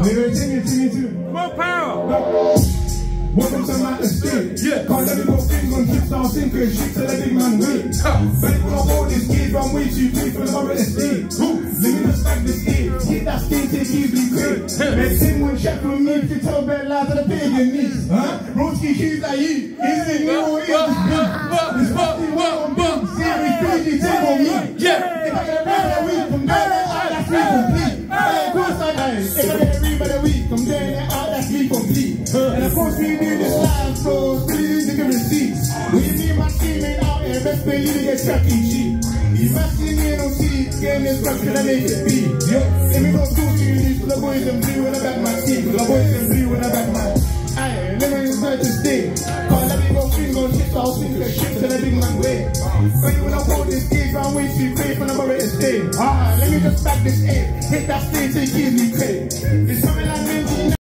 Nigga, sing it, sing it too. More power. Welcome to my estate. Yeah. Can't let me go things on hip style sinkers, shit to the big man wait. For my this kid run way too quick for the mother estate. Let me just back this kid, hit that skin, take easily quick. Man, sing one shot from me, to tell bad lies to the pagan niece. Huh? Broski shoes like you, is it new or is it beef? This fucking beef, series crazy, take on me. Yeah. If I get a from there to out, that's me complete. And of course we do this live, so you to give receipts. When you see my team ain't out here, best believe you get chucky cheap. You must see me no see, game this rock, can I make it beat? Yo, let me go talk to you, the boys and blue when I back my team. The boys and blue when I back my Aye, let me inside this thing. Can't let me go finger on shit, I'll sink the shit to the big man way. When I hold this gig, I'm way too great when I'm already stay. Ah, let me just back this aim. Hit that stage, take easy credit. This